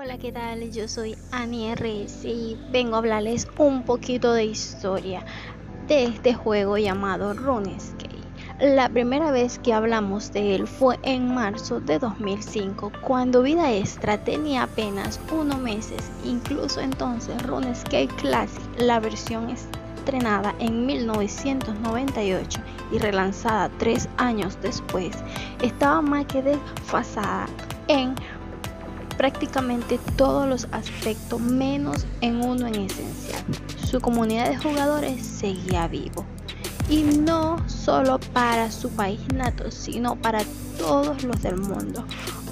Hola, ¿qué tal? Yo soy Annie RS y vengo a hablarles un poquito de historia de este juego llamado RuneScape. La primera vez que hablamos de él fue en marzo de 2005, cuando Vida Extra tenía apenas unos meses. Incluso entonces RuneScape Classic, la versión estrenada en 1998 y relanzada tres años después, estaba más que desfasada en prácticamente todos los aspectos menos en uno en esencial. Su comunidad de jugadores seguía vivo. Y no solo para su país nato, sino para todos los del mundo.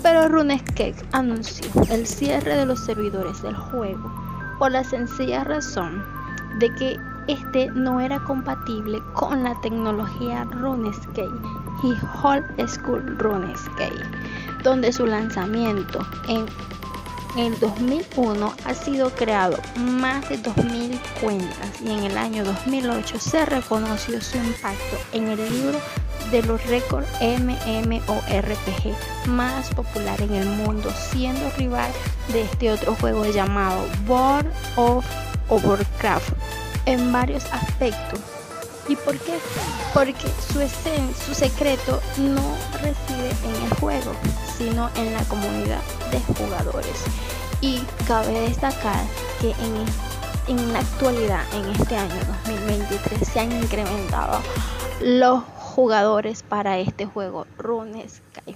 Pero RuneScape anunció el cierre de los servidores del juego por la sencilla razón de que este no era compatible con la tecnología RuneScape y Old School RuneScape donde su lanzamiento en el 2001 ha sido creado más de 2.000 cuentas y en el año 2008 se reconoció su impacto en el libro de los récords MMORPG más popular en el mundo, siendo rival de este otro juego llamado World of Warcraft en varios aspectos ¿Y por qué? Porque su, su secreto no reside en el juego, sino en la comunidad de jugadores. Y cabe destacar que en, en la actualidad, en este año 2023, se han incrementado los jugadores para este juego RuneScape.